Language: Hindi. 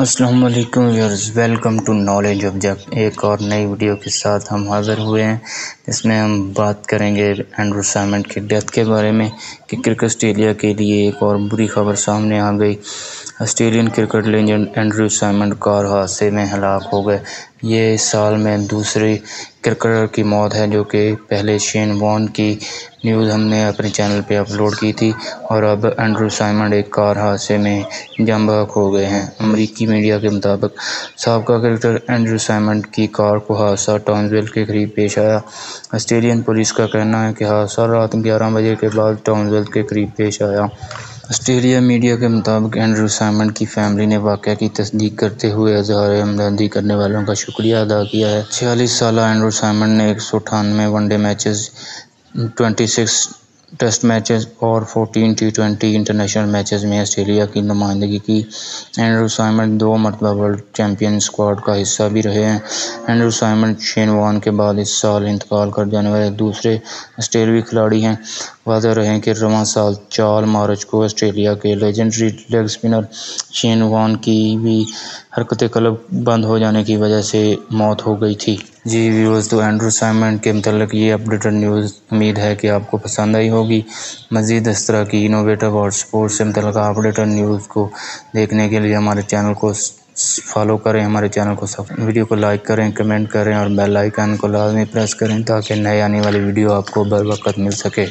अस्सलाम वालेकुम viewers, welcome to knowledge object एक और नई वीडियो के साथ हम हाज़िर हुए हैं इसमें हम बात करेंगे एंड्रू साइमंड की डेथ के बारे में, कि क्रिकेट ऑस्ट्रेलिया के लिए एक और बुरी खबर सामने आ गई। Australian cricket legend Andrew Symonds car हादसे में हलाक हो गए। ये इस साल में दूसरी क्रिकेटर की मौत है, जो कि पहले शेन वॉन की न्यूज़ हमने अपने चैनल पे अपलोड की थी और अब एंड्रू साइमंड एक कार हादसे में जम बहक हो गए हैं। अमरीकी मीडिया के मुताबिक सबका क्रिकेटर एंड्रू साइमंड की कार को हादसा टाउनविल के करीब पेश आया। ऑस्ट्रेलियन पुलिस का कहना है कि हादसा रात ग्यारह बजे के बाद टाउनविल के करीब पेश आया। ऑस्ट्रेलिया मीडिया के मुताबिक एंड्रू साइमंड की फैमिली ने वाक़ की तस्दीक करते हुए इजहार हमदर्दी करने वालों का शुक्रिया अदा किया है। छियालीस साल एंड्रू साइमंड ने एक सौ अठानवे one day matches, twenty six test matches और 14 टी ट्वेंटी इंटरनेशनल मैचेस में ऑस्ट्रेलिया की नुमाइंदगी की। एंड्रू साइमंड दो मरतबा वर्ल्ड चैम्पियन स्क्वाड का हिस्सा भी रहे हैं। एंड्रू साइमंड शेन वॉन के बाद इस साल इंतकाल कर जाने वाले दूसरे ऑस्ट्रेलियाई खिलाड़ी हैं। वाजह रहे कि रवा साल चार मार्च को ऑस्ट्रेलिया के legendary leg spinner Shane Warne की भी हरकत कलब बंद हो जाने की वजह से मौत हो गई थी। जी व्यूज़ तो एंड्रू साइमन के मतलब ये अपडेटेड न्यूज़ उम्मीद है कि आपको पसंद आई होगी। मज़ीद इस तरह की इनोवेटिव और स्पोर्ट्स से मतलब अपडेटेड न्यूज़ को देखने के लिए हमारे चैनल को फॉलो करें, हमारे चैनल को सब वीडियो को लाइक करें कमेंट करें और बेल आइकन को लाजमी प्रेस करें ताकि नए आने वाली वीडियो आपको बर वक्त मिल सके।